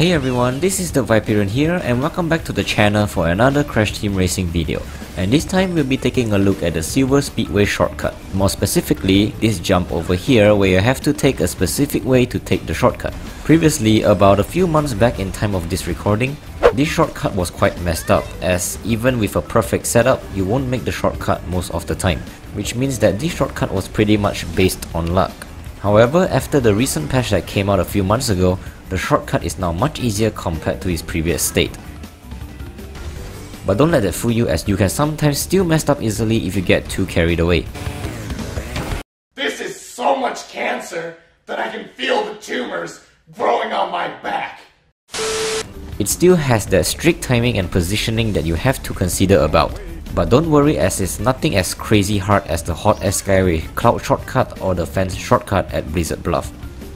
Hey everyone, this is the Viperian here and welcome back to the channel for another Crash Team Racing video. And this time we'll be taking a look at the Sewer Speedway shortcut. More specifically, this jump over here where you have to take a specific way to take the shortcut. Previously, about a few months back in time of this recording, this shortcut was quite messed up as even with a perfect setup, you won't make the shortcut most of the time. Which means that this shortcut was pretty much based on luck. However, after the recent patch that came out a few months ago, the shortcut is now much easier compared to its previous state. But don't let that fool you as you can sometimes still mess up easily if you get too carried away. This is so much cancer that I can feel the tumors growing on my back. It still has that strict timing and positioning that you have to consider about. But don't worry as it's nothing as crazy hard as the Hot Air Skyway Cloud Shortcut or the Fence Shortcut at Blizzard Bluff.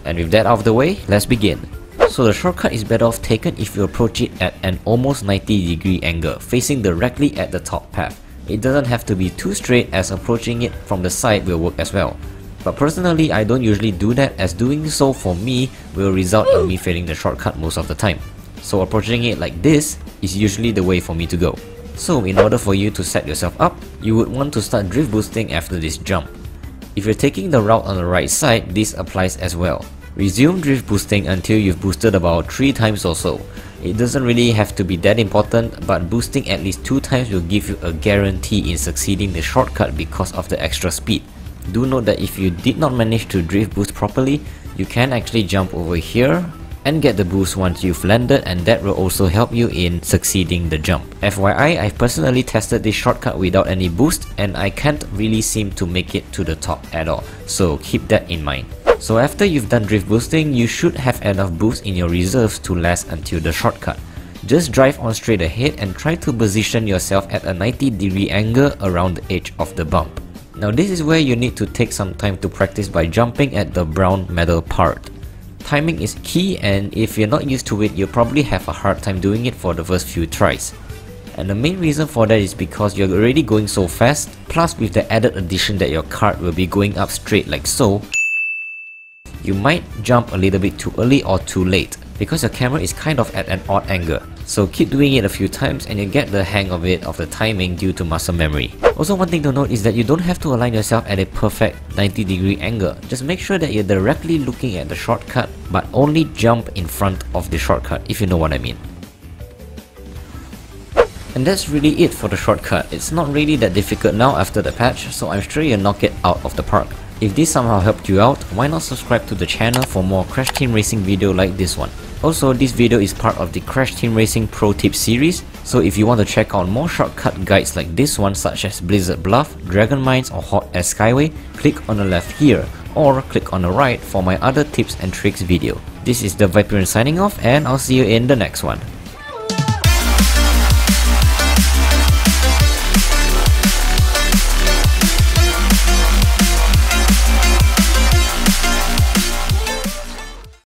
And with that out of the way, let's begin. So the shortcut is better off taken if you approach it at an almost 90 degree angle, facing directly at the top path. It doesn't have to be too straight as approaching it from the side will work as well. But personally, I don't usually do that as doing so for me will result in me failing the shortcut most of the time. So approaching it like this is usually the way for me to go. So in order for you to set yourself up, you would want to start drift boosting after this jump. If you're taking the route on the right side, this applies as well. Resume drift boosting until you've boosted about 3 times or so. It doesn't really have to be that important, but boosting at least 2 times will give you a guarantee in succeeding the shortcut because of the extra speed. Do note that if you did not manage to drift boost properly, you can actually jump over here and get the boost once you've landed and that will also help you in succeeding the jump. FYI, I've personally tested this shortcut without any boost and I can't really seem to make it to the top at all, so keep that in mind. So after you've done drift boosting, you should have enough boost in your reserves to last until the shortcut. Just drive on straight ahead and try to position yourself at a 90 degree angle around the edge of the bump. Now this is where you need to take some time to practice by jumping at the brown metal part. Timing is key and if you're not used to it, you'll probably have a hard time doing it for the first few tries. And the main reason for that is because you're already going so fast, plus with the added addition that your cart will be going up straight like so, you might jump a little bit too early or too late because your camera is kind of at an odd angle. So keep doing it a few times and you get the hang of it of the timing due to muscle memory. Also one thing to note is that you don't have to align yourself at a perfect 90 degree angle. Just make sure that you're directly looking at the shortcut but only jump in front of the shortcut if you know what I mean. And that's really it for the shortcut. It's not really that difficult now after the patch, so I'm sure you'll knock it out of the park. If this somehow helped you out, why not subscribe to the channel for more Crash Team Racing video like this one. Also, this video is part of the Crash Team Racing Pro Tips series, so if you want to check out more shortcut guides like this one such as Blizzard Bluff, Dragon Mines or Hot Air Skyway, click on the left here, or click on the right for my other tips and tricks video. This is the Viperian signing off and I'll see you in the next one.